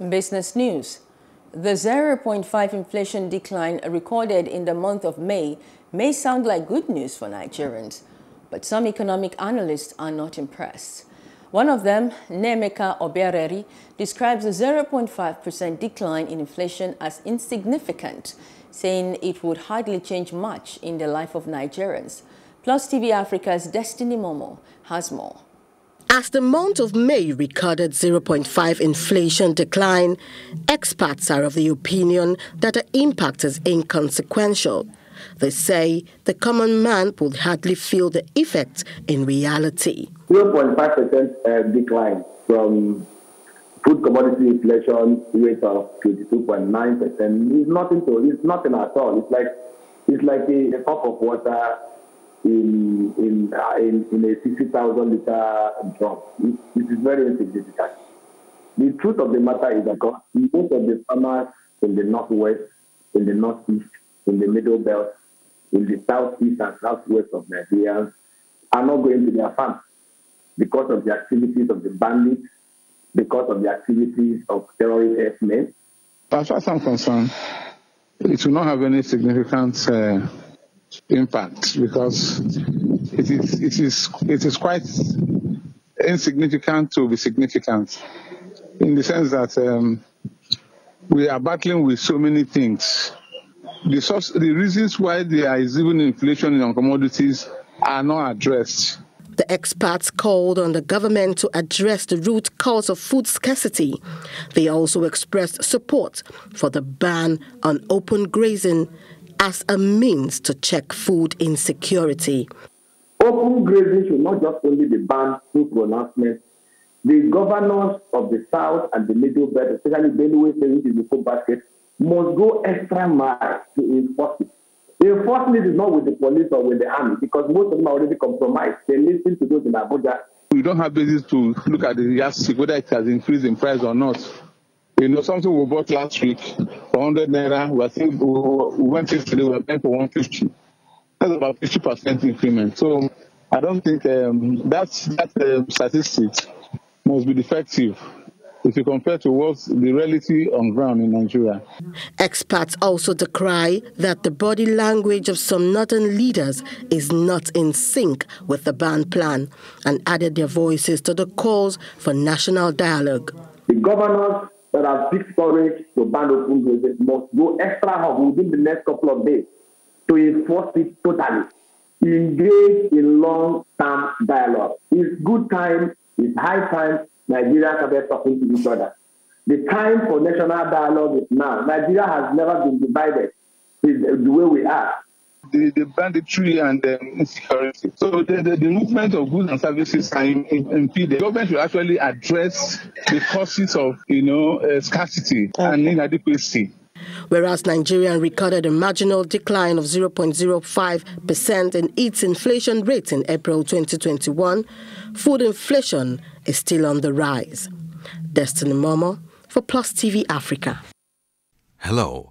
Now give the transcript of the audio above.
Business news. The 0.5 inflation decline recorded in the month of May may sound like good news for Nigerians, but some economic analysts are not impressed. One of them, Nemeka Obereri, describes the 0.5% decline in inflation as insignificant, saying it would hardly change much in the life of Nigerians. Plus TV Africa's Destiny Momo has more. As the month of May recorded 0.5 inflation decline, experts are of the opinion that the impact is inconsequential. They say the common man would hardly feel the effect in reality. 0.5% uh, decline from food commodity inflation rate of 22.9% is nothing to it's nothing at all. It's like it's like a, a cup of water in in uh, in, in a 60,000 liter drum. It, it is very insignificant. The truth of the matter is that most of the farmers in the northwest, in the northeast, in the middle belt, in the southeast and southwest of Nigeria are not going to their farms because of the activities of the bandits, because of the activities of terrorist herdsmen. As far as I'm concerned, it will not have any significant uh, impact because it is it is it is quite insignificant to be significant in the sense that um, we are battling with so many things. The source, the reasons why there is even inflation in commodities are not addressed. The experts called on the government to address the root cause of food scarcity. They also expressed support for the ban on open grazing as a means to check food insecurity. Open grazing should not just only be banned through pronouncements. The governors of the South and the Middle Belt, especially Benue State, in the food basket, must go extra mile to enforce it. The enforcement is not with the police or with the army because most of them are already compromised. They listen to those in Abuja. We don't have basis to look at the yardstick, whether it has increased in price or not. You know, something we bought last week for 100 naira, we, think we went yesterday, we were paying for 150. That's about 50% increment. So I don't think um, that's, that um, statistics must be defective if you compare to what's the reality on ground in Nigeria. Experts also decry that the body language of some northern leaders is not in sync with the ban plan and added their voices to the calls for national dialogue. The governors that have big storage to ban open grazing must go extra hard within the next couple of days to enforce it totally. Engage in long-term dialogue. It's good time, it's high time Nigeria started talking to each other. The time for national dialogue is now. Nigeria has never been divided the way we are the, the banditry and um, insecurity. So the, the, the, movement of goods and services are impeded. The government should actually address the causes of, you know, uh, scarcity okay. and inadequacy. Whereas Nigeria recorded a marginal decline of 0.05% in its inflation rate in April 2021, food inflation is still on the rise. Destiny Momo for Plus TV Africa. Hello.